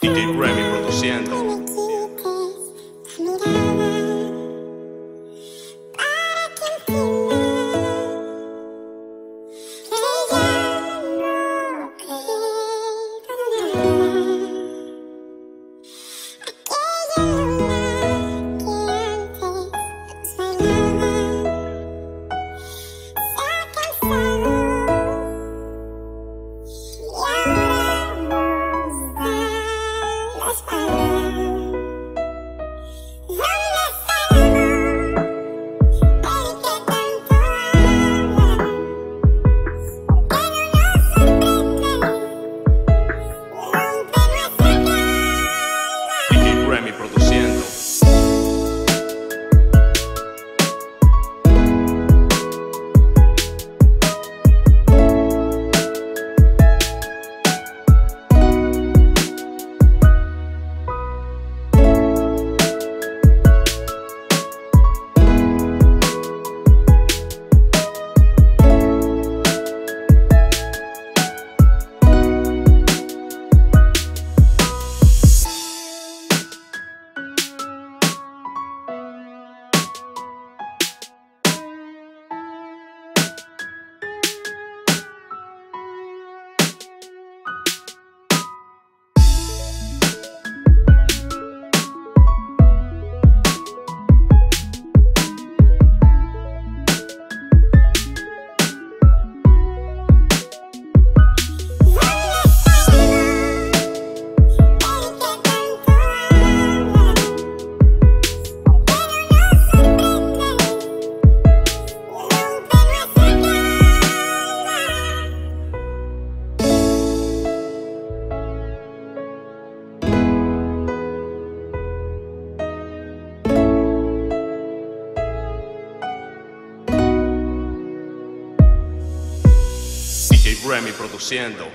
DJ Grammy produciendo. reproduciendo. Grammy produciendo.